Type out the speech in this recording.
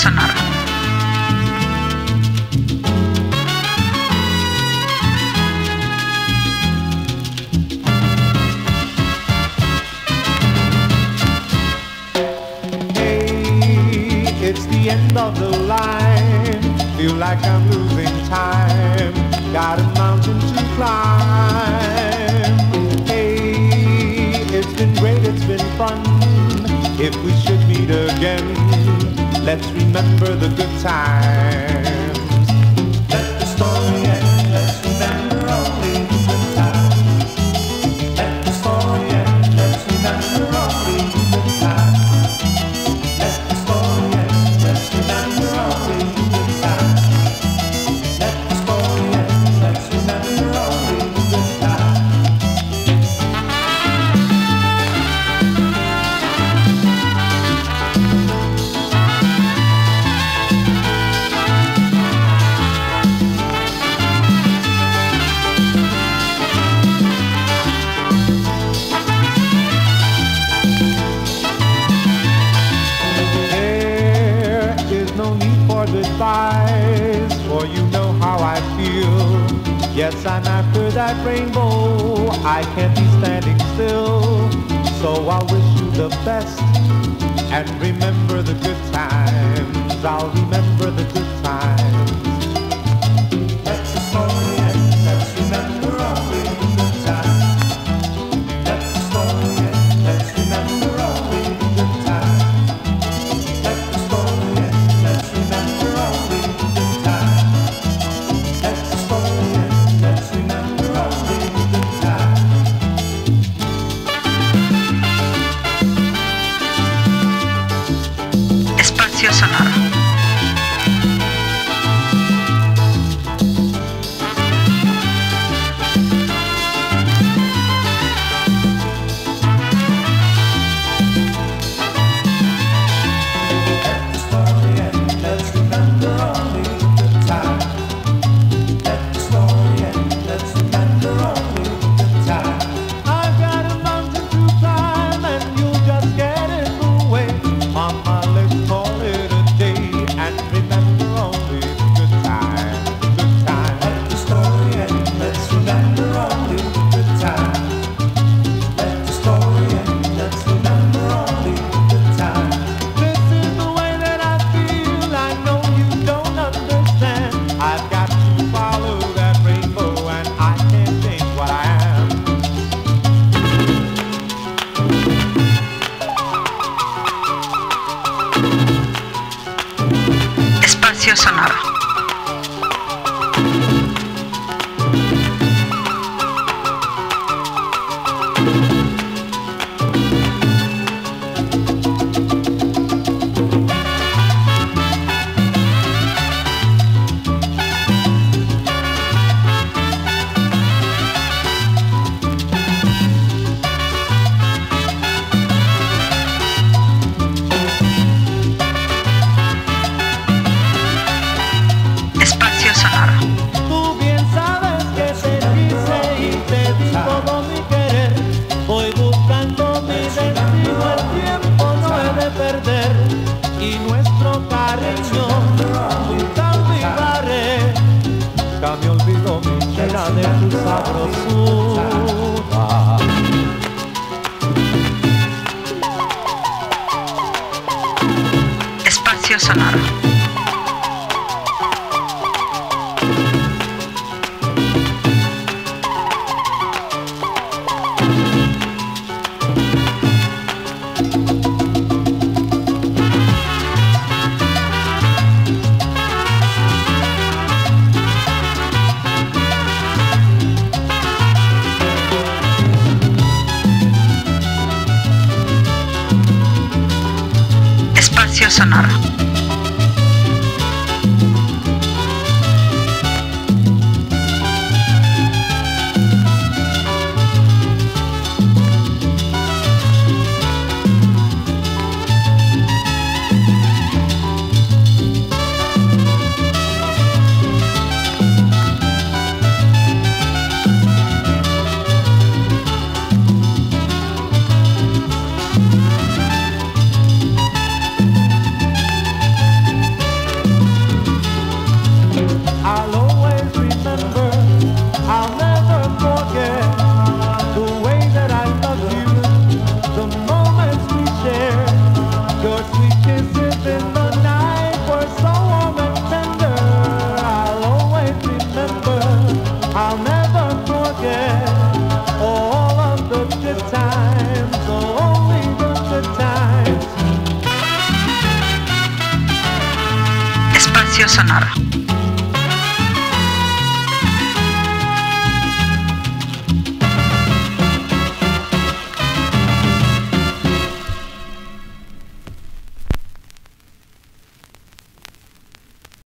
Sonora. Let's remember the good times. for you know how I feel. Yes, I'm after that rainbow, I can't be standing still. So I wish you the best, and remember the good times. I'll remember the good 什么 Frecuencia sonora. sonoro. pasa.